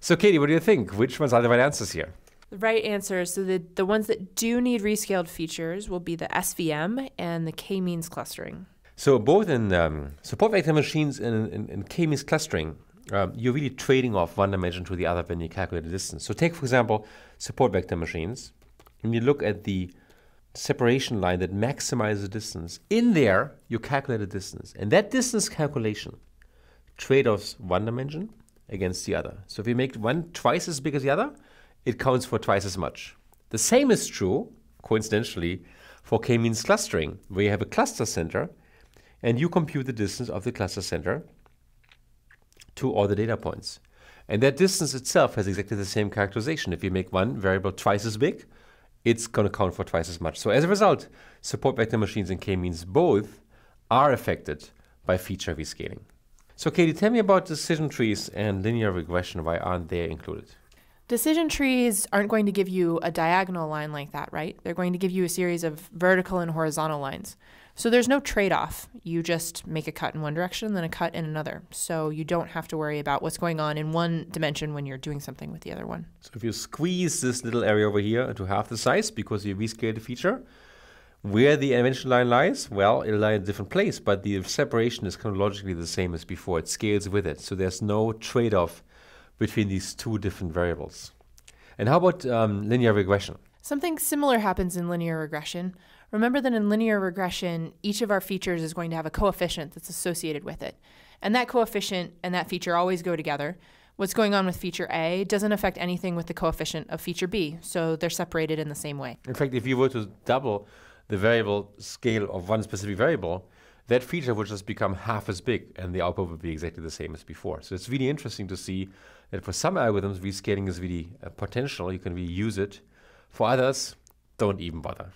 So, Katie, what do you think? Which ones are the right answers here? The right answer, so the, the ones that do need rescaled features will be the SVM and the k-means clustering. So both in um, support vector machines and in, in k-means clustering, um, you're really trading off one dimension to the other when you calculate the distance. So take, for example, support vector machines, and you look at the separation line that maximizes the distance. In there, you calculate the distance. And that distance calculation trade-offs one dimension against the other. So if you make one twice as big as the other, it counts for twice as much. The same is true, coincidentally, for k-means clustering, where you have a cluster center and you compute the distance of the cluster center to all the data points. And that distance itself has exactly the same characterization. If you make one variable twice as big, it's going to count for twice as much. So as a result, support vector machines and k-means both are affected by feature rescaling. So Katie, tell me about decision trees and linear regression. Why aren't they included? Decision trees aren't going to give you a diagonal line like that, right? They're going to give you a series of vertical and horizontal lines. So there's no trade off. You just make a cut in one direction, then a cut in another. So you don't have to worry about what's going on in one dimension when you're doing something with the other one. So if you squeeze this little area over here to half the size because you rescale the feature, where the invention line lies, well, it'll lie in a different place, but the separation is chronologically the same as before. It scales with it. So there's no trade off between these two different variables. And how about um, linear regression? Something similar happens in linear regression. Remember that in linear regression, each of our features is going to have a coefficient that's associated with it. And that coefficient and that feature always go together. What's going on with feature A doesn't affect anything with the coefficient of feature B, so they're separated in the same way. In fact, if you were to double the variable scale of one specific variable, that feature would just become half as big and the output would be exactly the same as before. So it's really interesting to see that for some algorithms, rescaling is really a potential. You can reuse it. For others, don't even bother.